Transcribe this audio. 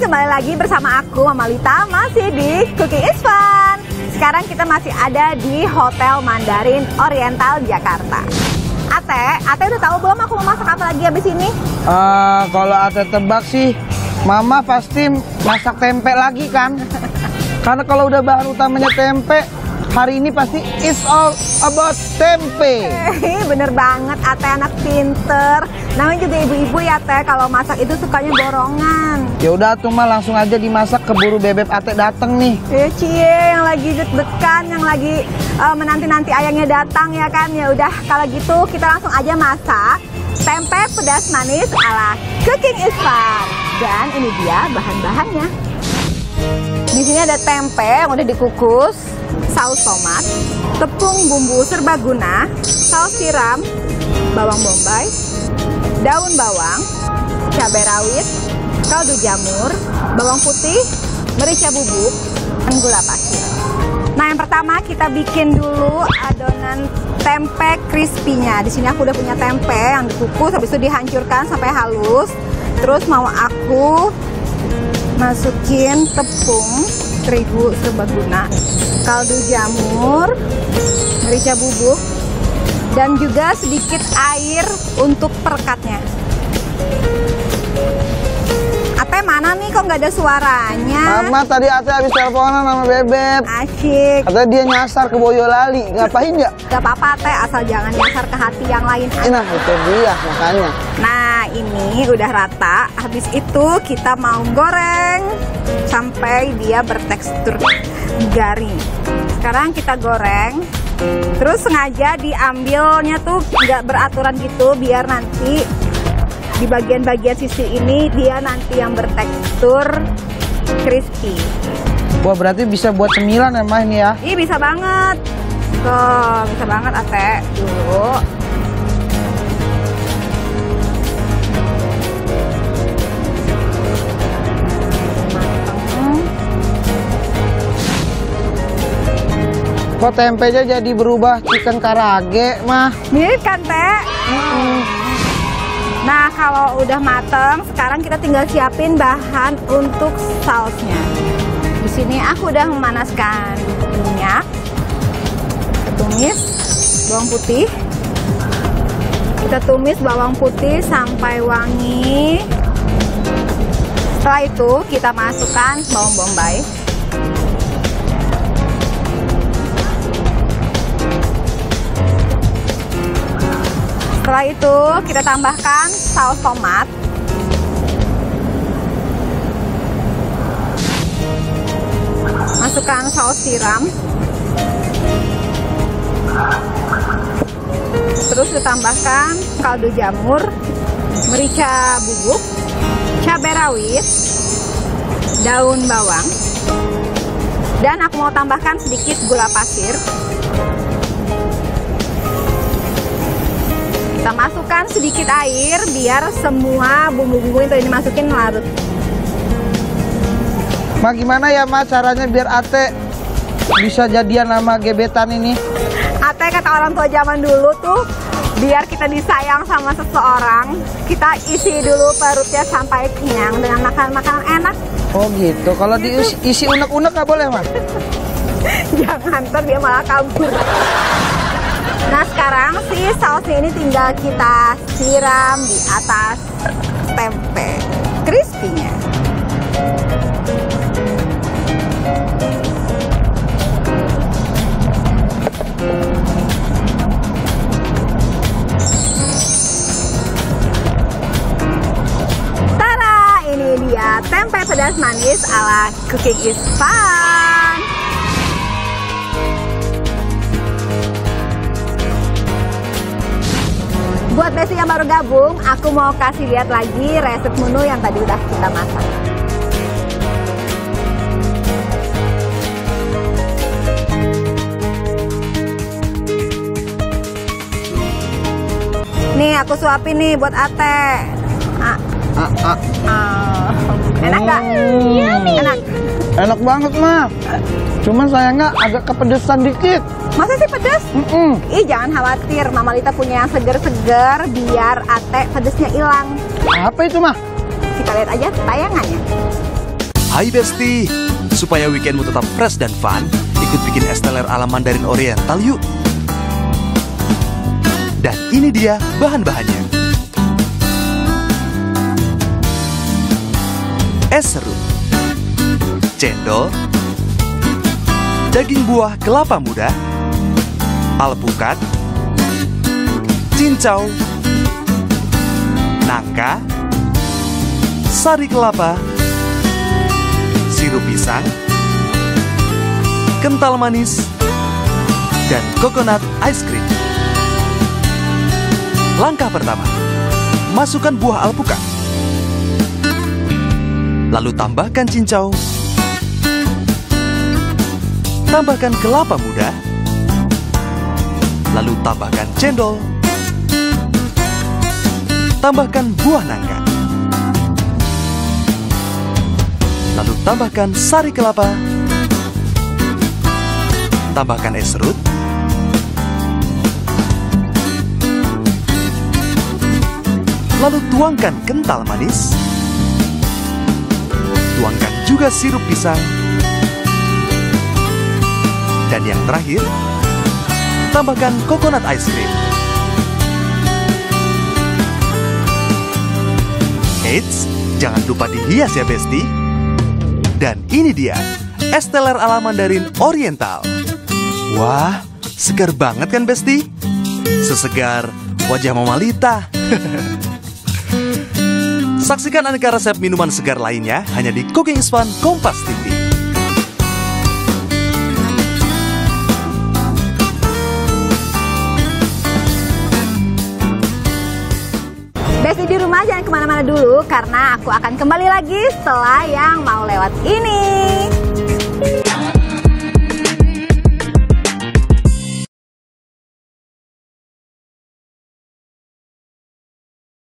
bersama aku Mama Lita masih di Cooking is Fun. Sekarang kita masih ada di Hotel Mandarin Oriental Jakarta. Ate, Ate udah tahu belum aku mau masak apa lagi abis ini? Eh, kalau Ate tebak sih, Mama pasti masak tempe lagi kan? Karena kalau udah bahan utamanya tempe, hari ini pasti is all about tempe. Bener banget Ate anak pinter. Namanya juga ibu-ibu ya Ate, kalau masak itu sukanya borongan. Ya udah tuh mah langsung aja dimasak keburu bebek Ate dateng nih. Ya cie yang lagi deg-degan, yang lagi eh, menanti-nanti ayangnya datang ya kan. Ya udah kalau gitu kita langsung aja masak tempe pedas manis ala Cooking is Fun. Dan ini dia bahan-bahannya. Di sini ada tempe yang udah dikukus, saus tomat, tepung bumbu serbaguna, saus tiram, bawang bombay, daun bawang, cabai rawit, kaldu jamur, bawang putih, merica bubuk, dan gula pasir. Nah, yang pertama kita bikin dulu adonan tempe crispy-nya. Di sini aku udah punya tempe yang dikukus, habis itu dihancurkan sampai halus. Terus mau aku masukin tepung terigu serbaguna, kaldu jamur, merica bubuk, dan juga sedikit air untuk perekatnya. Ate mana nih kok nggak ada suaranya? Mama tadi Ate habis teleponan sama bebek. Asyik. Katanya dia nyasar ke Boyolali. Ngapain ya? Gak apa-apa teh asal jangan nyasar ke hati yang lain Nah, itu dia makanya. Nah ini udah rata Habis itu kita mau goreng Sampai dia bertekstur garing Sekarang kita goreng Terus sengaja diambilnya tuh nggak beraturan gitu Biar nanti di bagian-bagian sisi ini Dia nanti yang bertekstur crispy. Wah, berarti bisa buat cemilan ya, Mah ini ya. Ih bisa banget. Tuh bisa banget Ate. Dulu Kok tempenya jadi berubah chicken karage, Mah? Mirip kan Teh? Nah kalau udah mateng, sekarang kita tinggal siapin bahan untuk sausnya. Di sini aku udah memanaskan minyak, tumis bawang putih. Kita tumis bawang putih sampai wangi. Setelah itu kita masukkan bawang bombay. Setelah itu kita tambahkan saus tomat. Masukkan saus tiram. Terus ditambahkan kaldu jamur, merica bubuk, cabai rawit, daun bawang. Dan aku mau tambahkan sedikit gula pasir. Kita masukkan sedikit air biar semua bumbu-bumbu yang tadi dimasukin larut. Ma gimana ya Ma caranya biar Ate bisa jadian sama gebetan ini? Ate kata orang tua zaman dulu tuh biar kita disayang sama seseorang, kita isi dulu perutnya sampai kenyang dengan makan-makanan enak. Oh gitu. Kalau diisi isi unek-unek nggak boleh Ma? Jangan ntar dia malah kabur. Nah sekarang si sausnya ini tinggal kita siram di atas tempe crispy-nya. Tara, ini dia tempe pedas manis ala Cooking is Fun. Buat Besti yang baru gabung, aku mau kasih lihat lagi resep menu yang tadi udah kita masak. Nih aku suapin nih buat Ate. Ah. Enak nggak? Hmm. Enak. Enak banget mah. Cuman sayangnya agak kepedesan dikit. Masa sih pedas? Mm-mm. Ih jangan khawatir, Mama Lita punya yang seger-seger biar ate pedesnya hilang. Apa itu mah? Kita lihat aja tayangannya. Hai Besti, supaya weekendmu tetap fresh dan fun, ikut bikin es teler ala Mandarin Oriental yuk. Dan ini dia bahan-bahannya. Es serut, cendol, daging buah kelapa muda, alpukat, cincau, nangka, sari kelapa, sirup pisang, kental manis, dan coconut ice cream. Langkah pertama, masukkan buah alpukat. Lalu tambahkan cincau. Tambahkan kelapa muda. Lalu tambahkan cendol. Tambahkan buah nangka. Lalu tambahkan sari kelapa. Tambahkan es serut. Lalu tuangkan kental manis. Tuangkan juga sirup pisang. Dan yang terakhir, tambahkan coconut ice cream. Eits, jangan lupa dihias ya Besti. Dan ini dia, es teler ala Mandarin Oriental. Wah, segar banget kan Besti? Sesegar wajah Mama Lita. Saksikan aneka resep minuman segar lainnya hanya di Cooking Fun Kompas TV. Besti di rumah jangan ke mana-mana dulu karena aku akan kembali lagi setelah yang mau lewat ini.